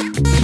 Bye.